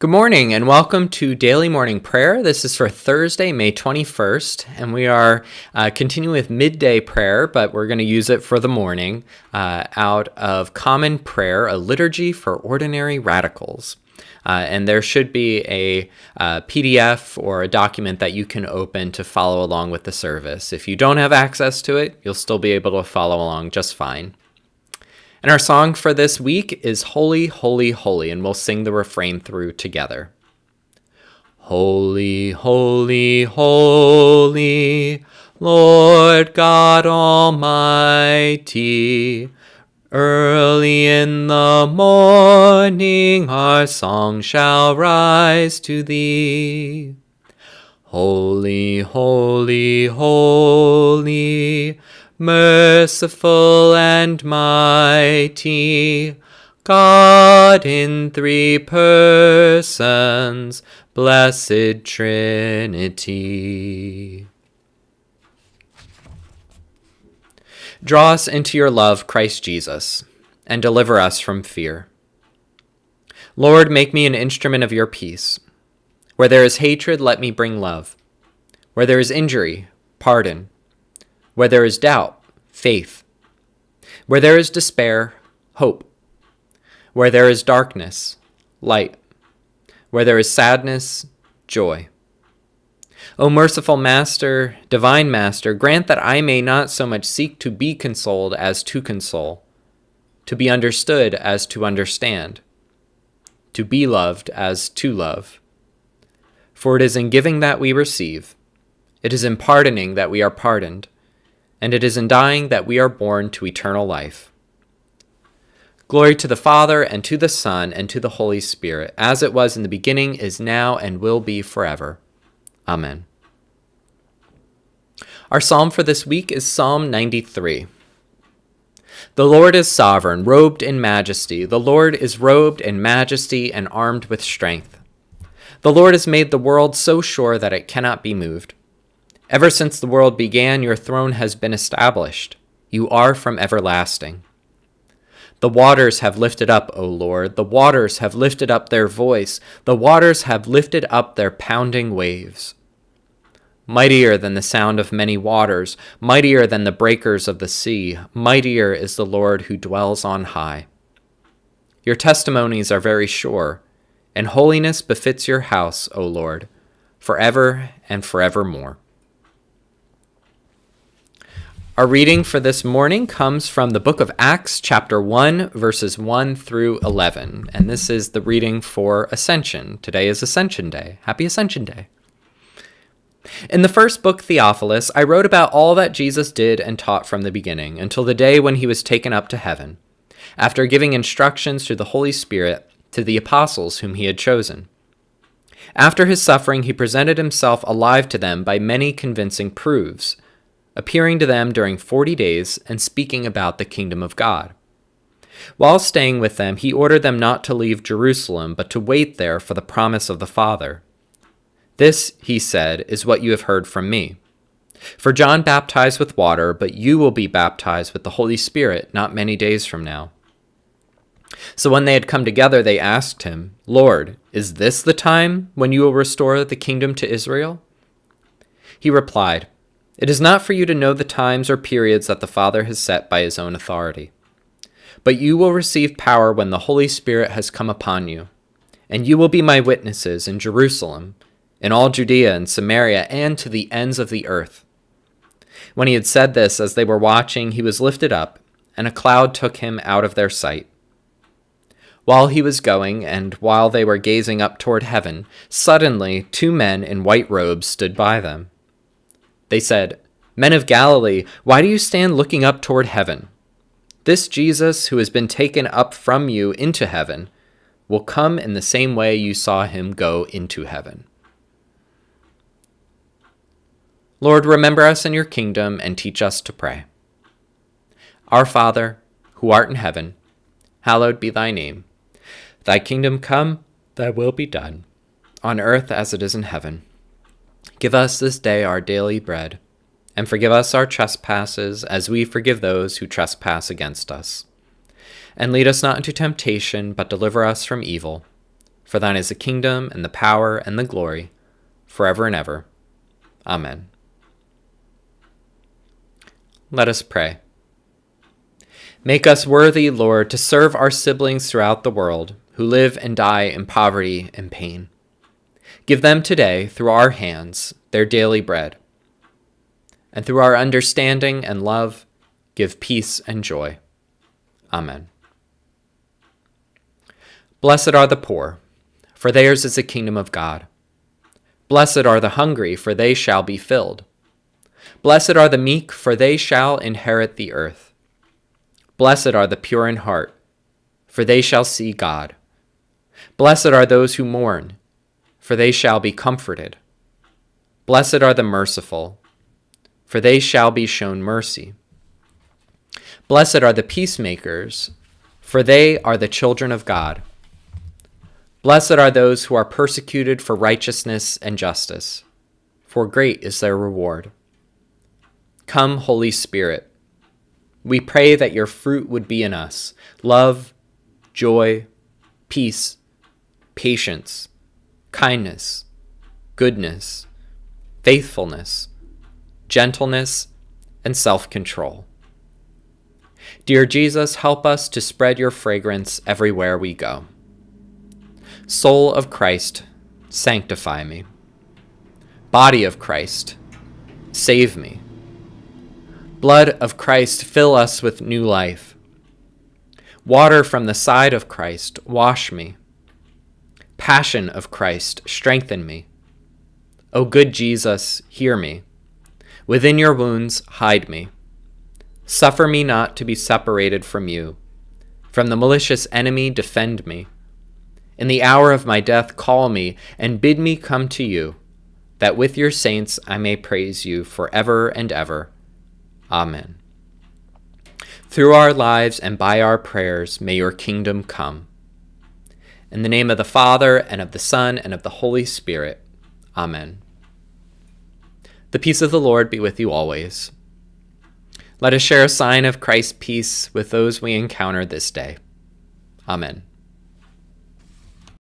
Good morning and welcome to Daily Morning Prayer. This is for Thursday, May 21st, and we are uh, continuing with midday prayer, but we're going to use it for the morning uh, out of Common Prayer, a liturgy for ordinary radicals. Uh, and there should be a uh, PDF or a document that you can open to follow along with the service. If you don't have access to it, you'll still be able to follow along just fine. And our song for this week is Holy, Holy, Holy, and we'll sing the refrain through together. Holy, holy, holy, Lord God Almighty. Early in the morning our song shall rise to thee. Holy, holy, holy, merciful and mighty, God in three persons, blessed Trinity. Draw us into your love, Christ Jesus, and deliver us from fear. Lord, make me an instrument of your peace. Where there is hatred, let me bring love. Where there is injury, pardon. Where there is doubt, faith. Where there is despair, hope. Where there is darkness, light. Where there is sadness, joy. O merciful Master, divine Master, grant that I may not so much seek to be consoled as to console, to be understood as to understand, to be loved as to love. For it is in giving that we receive, it is in pardoning that we are pardoned, and it is in dying that we are born to eternal life. Glory to the Father, and to the Son, and to the Holy Spirit, as it was in the beginning, is now, and will be forever. Amen. Our psalm for this week is Psalm 93. The Lord is sovereign, robed in majesty. The Lord is robed in majesty and armed with strength. The Lord has made the world so sure that it cannot be moved. Ever since the world began, your throne has been established. You are from everlasting. The waters have lifted up, O Lord. The waters have lifted up their voice. The waters have lifted up their pounding waves. Mightier than the sound of many waters, mightier than the breakers of the sea, mightier is the Lord who dwells on high. Your testimonies are very sure, and holiness befits your house, O Lord, forever and forevermore. Our reading for this morning comes from the book of Acts, chapter 1, verses 1 through 11. And this is the reading for Ascension. Today is Ascension Day. Happy Ascension Day. In the first book, Theophilus, I wrote about all that Jesus did and taught from the beginning until the day when he was taken up to heaven, after giving instructions through the Holy Spirit to the apostles whom he had chosen. After his suffering, he presented himself alive to them by many convincing proofs appearing to them during forty days and speaking about the kingdom of God. While staying with them, he ordered them not to leave Jerusalem, but to wait there for the promise of the Father. This, he said, is what you have heard from me. For John baptized with water, but you will be baptized with the Holy Spirit not many days from now. So when they had come together, they asked him, Lord, is this the time when you will restore the kingdom to Israel? He replied, it is not for you to know the times or periods that the Father has set by his own authority. But you will receive power when the Holy Spirit has come upon you, and you will be my witnesses in Jerusalem, in all Judea and Samaria, and to the ends of the earth. When he had said this, as they were watching, he was lifted up, and a cloud took him out of their sight. While he was going, and while they were gazing up toward heaven, suddenly two men in white robes stood by them. They said, Men of Galilee, why do you stand looking up toward heaven? This Jesus, who has been taken up from you into heaven, will come in the same way you saw him go into heaven. Lord, remember us in your kingdom and teach us to pray. Our Father, who art in heaven, hallowed be thy name. Thy kingdom come, thy will be done, on earth as it is in heaven. Give us this day our daily bread, and forgive us our trespasses as we forgive those who trespass against us. And lead us not into temptation, but deliver us from evil. For thine is the kingdom, and the power, and the glory, forever and ever. Amen. Let us pray. Make us worthy, Lord, to serve our siblings throughout the world who live and die in poverty and pain. Give them today, through our hands, their daily bread. And through our understanding and love, give peace and joy. Amen. Blessed are the poor, for theirs is the kingdom of God. Blessed are the hungry, for they shall be filled. Blessed are the meek, for they shall inherit the earth. Blessed are the pure in heart, for they shall see God. Blessed are those who mourn, for they shall be comforted. Blessed are the merciful, for they shall be shown mercy. Blessed are the peacemakers, for they are the children of God. Blessed are those who are persecuted for righteousness and justice, for great is their reward. Come, Holy Spirit. We pray that your fruit would be in us love, joy, peace, patience, kindness, goodness, faithfulness, gentleness, and self control. Dear Jesus, help us to spread your fragrance everywhere we go. Soul of Christ, sanctify me. Body of Christ, save me. Blood of Christ, fill us with new life. Water from the side of Christ, wash me. Passion of Christ, strengthen me. O good Jesus, hear me. Within your wounds, hide me. Suffer me not to be separated from you. From the malicious enemy, defend me. In the hour of my death, call me and bid me come to you, that with your saints I may praise you forever and ever. Amen. Through our lives and by our prayers, may your kingdom come. In the name of the Father, and of the Son, and of the Holy Spirit. Amen. The peace of the Lord be with you always. Let us share a sign of Christ's peace with those we encounter this day. Amen.